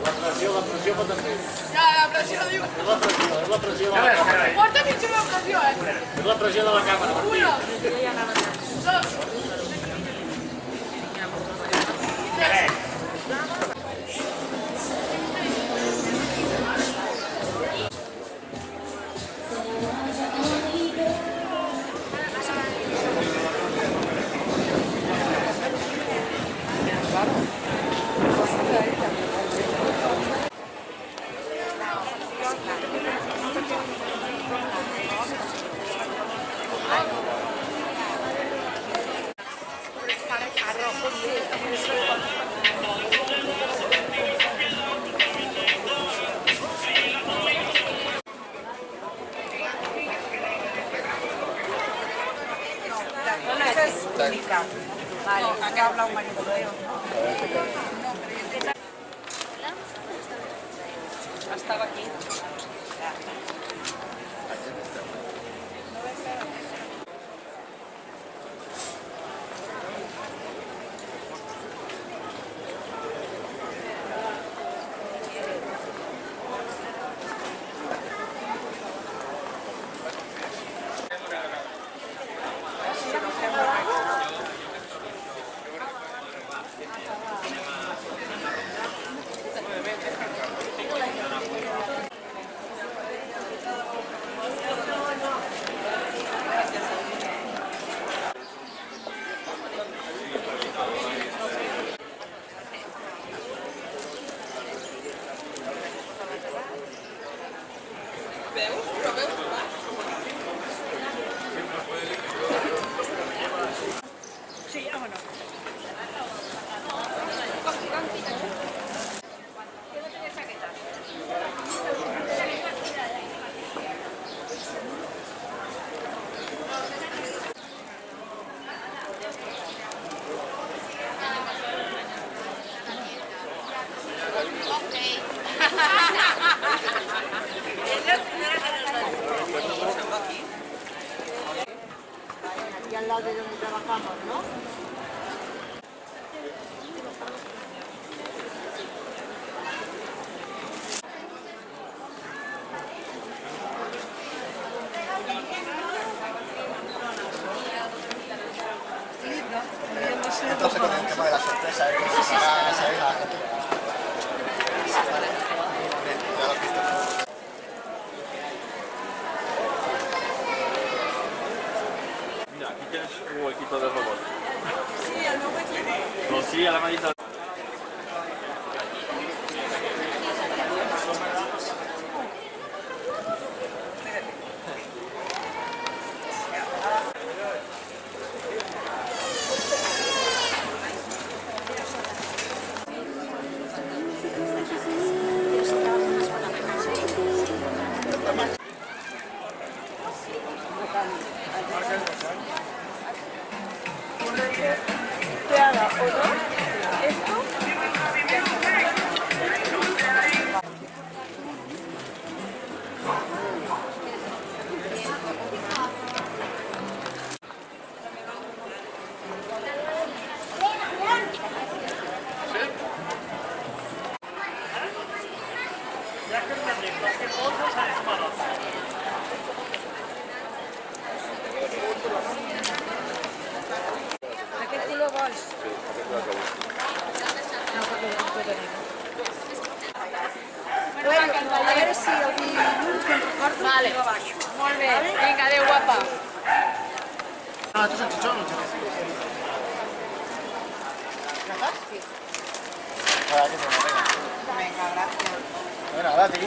La pressió, la pressió pot també. Ja, la pressió, diu. És la pressió, és la pressió de la càmera. Porta pitjor la pressió, eh? És la pressió de la càmera, Martí. Uno, dos, Vale, acá habla un marido Estaba aquí. Lado de donde trabajamos, ¿no? Entonces con el tema de la sorpresa, ¿eh? que se ¿sabes? A la gente. Sí, a la manita. ¿Qué haga o. a veure si el dilluns me'n recordo Vale. i lo baixo. Molt bé. Vinga, adéu, guapa. Ah, tu això o no no, venga. Vinga, gràcies. Bueno, date.